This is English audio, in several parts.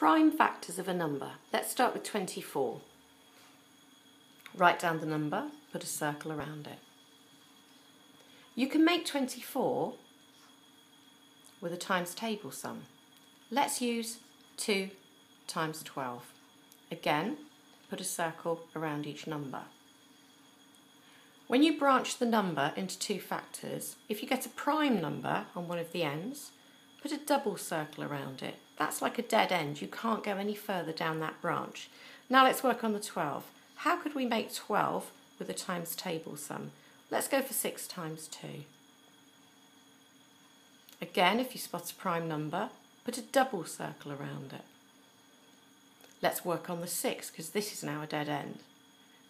prime factors of a number. Let's start with 24. Write down the number, put a circle around it. You can make 24 with a times table sum. Let's use 2 times 12. Again, put a circle around each number. When you branch the number into two factors, if you get a prime number on one of the ends, put a double circle around it. That's like a dead end. You can't go any further down that branch. Now let's work on the 12. How could we make 12 with a times table sum? Let's go for 6 times 2. Again, if you spot a prime number, put a double circle around it. Let's work on the 6 because this is now a dead end.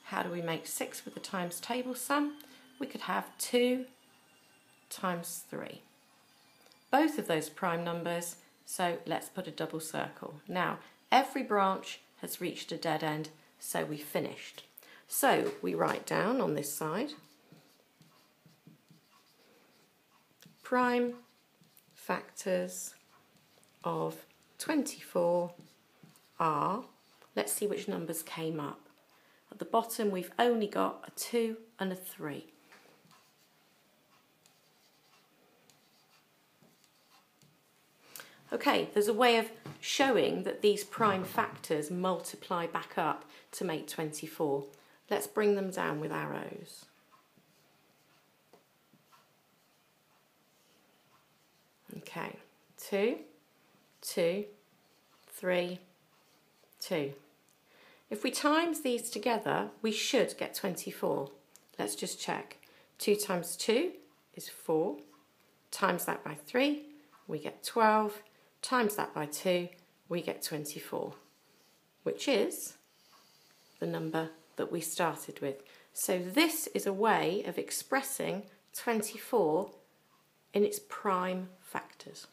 How do we make 6 with the times table sum? We could have 2 times 3. Both of those prime numbers, so let's put a double circle. Now, every branch has reached a dead end, so we finished. So we write down on this side prime factors of 24 are, let's see which numbers came up. At the bottom we've only got a 2 and a 3. Okay, there's a way of showing that these prime factors multiply back up to make 24. Let's bring them down with arrows. Okay, 2, 2, 3, 2. If we times these together, we should get 24. Let's just check. 2 times 2 is 4. Times that by 3, we get 12 times that by 2, we get 24, which is the number that we started with. So this is a way of expressing 24 in its prime factors.